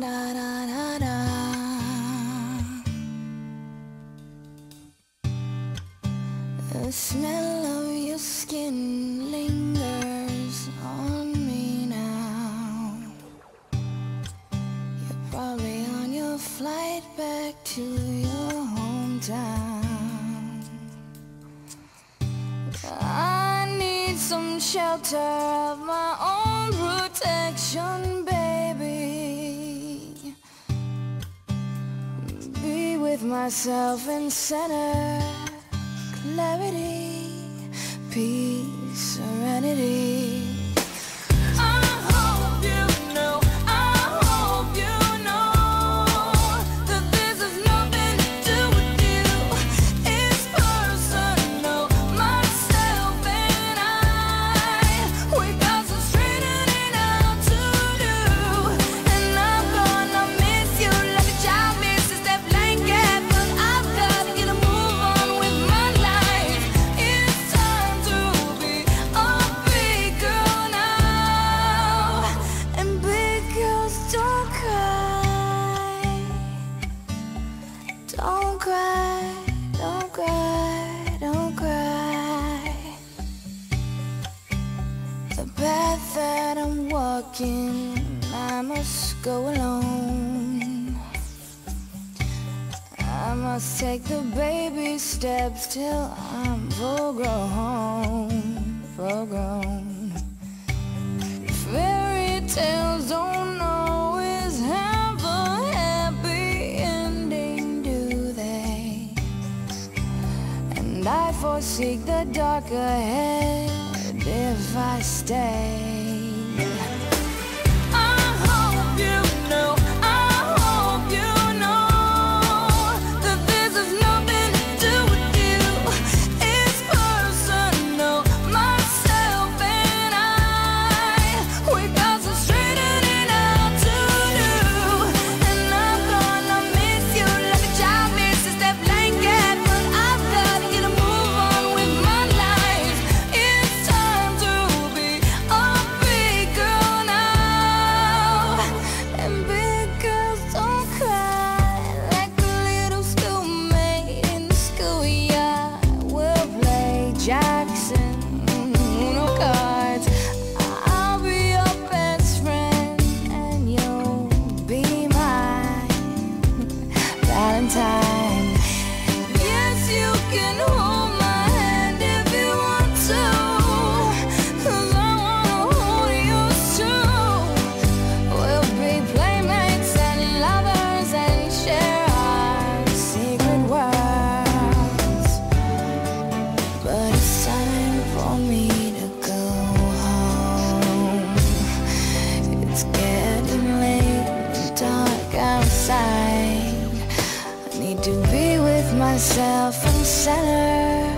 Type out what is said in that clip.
da da da da. The smell of your skin lingers on me now. You're probably on your flight back to your hometown. I need some shelter of my own protection, babe. myself in center, clarity, peace, serenity. walking, I must go alone. I must take the baby steps till I'm full grown, full grown. Fairy tales don't always have a happy ending, do they? And I foresee the dark ahead if I stay. myself in center.